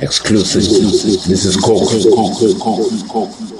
Exclusive. This is Coke.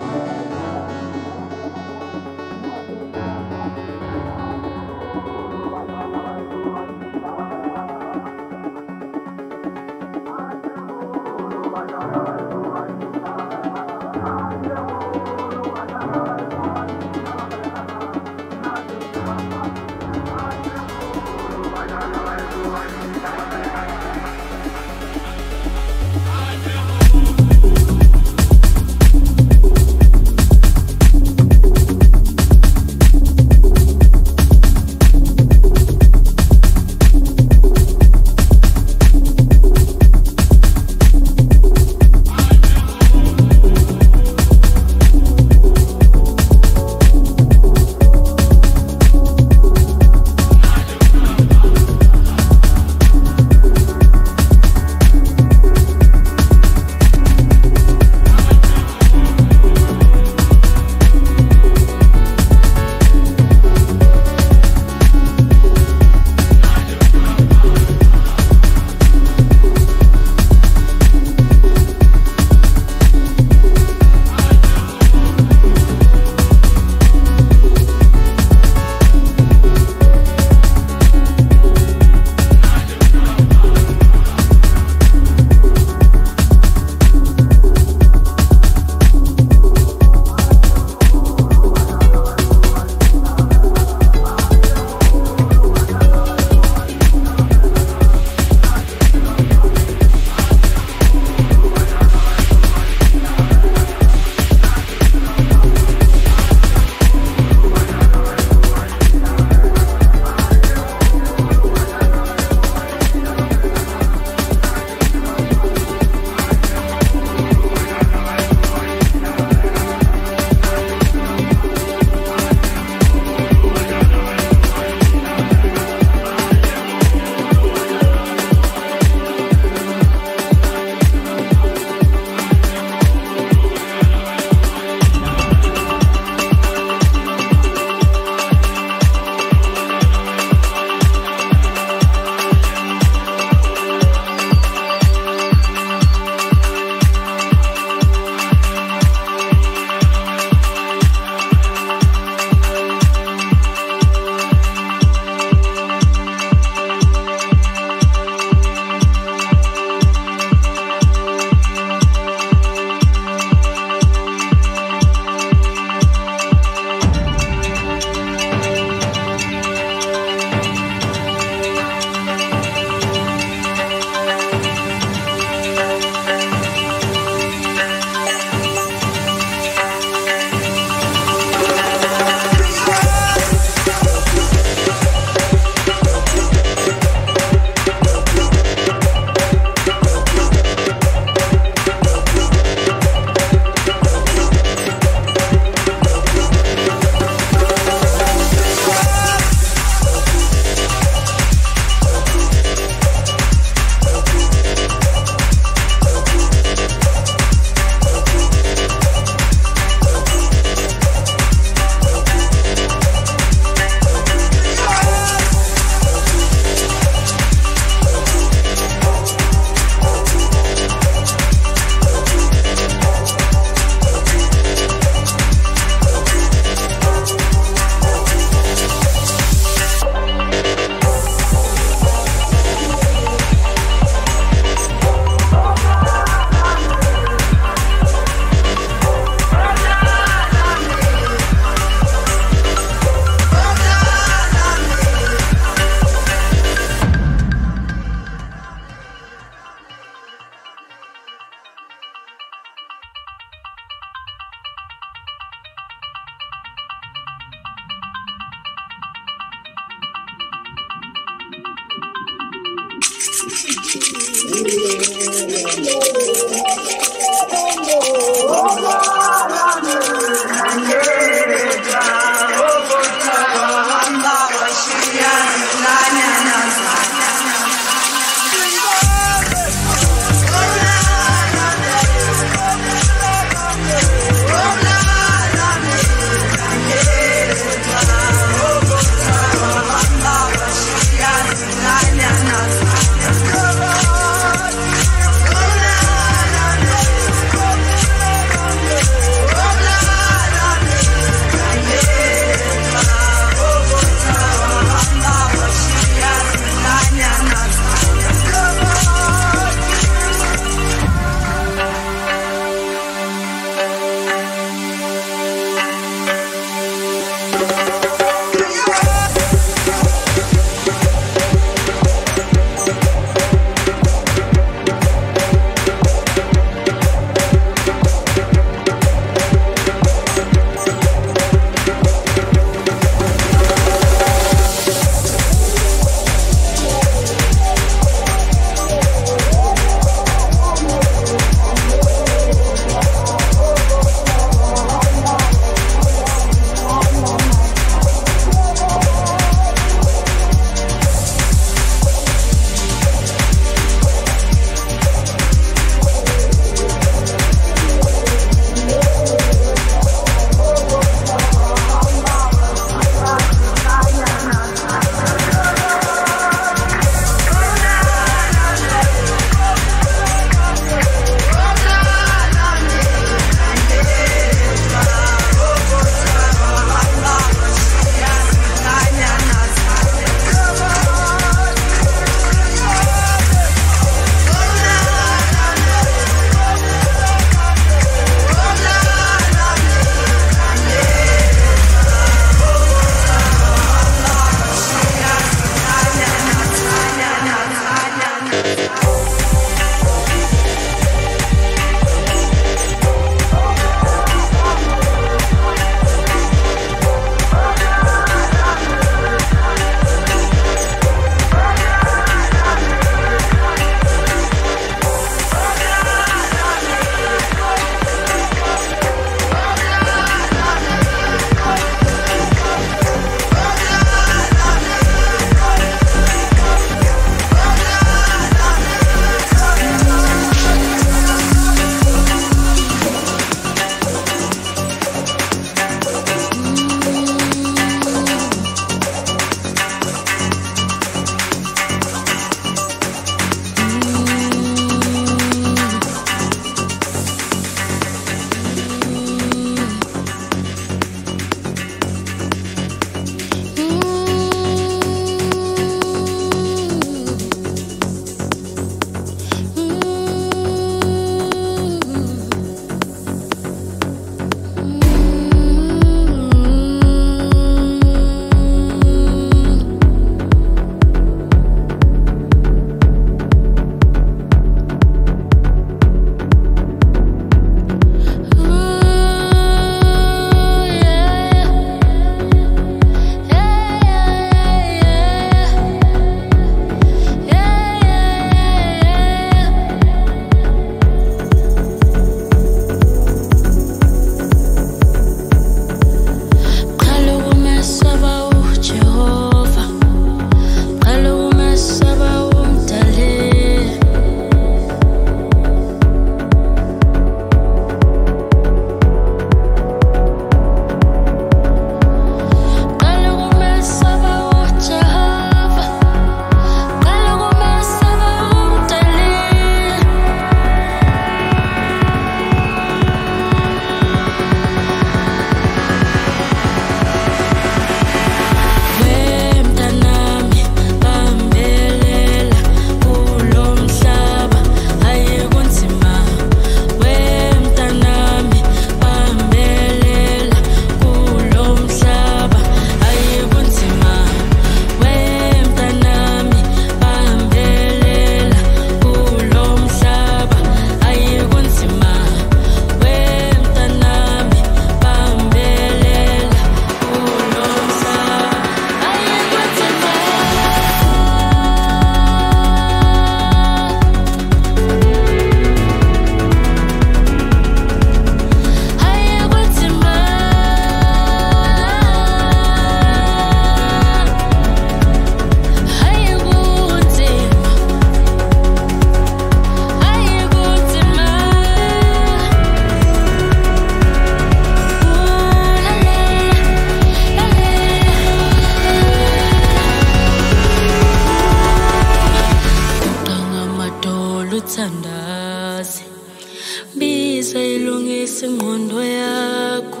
usebenzise ingqondo yakho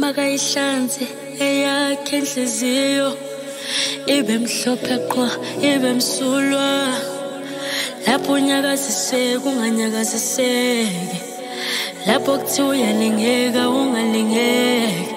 makayihlanze eyakhe inhliziyo ibe mhlophe qwa ibe msulwa lapho unyakaziseke unganyakaziseki lapho kuthiwa uyalingeka ungalingeki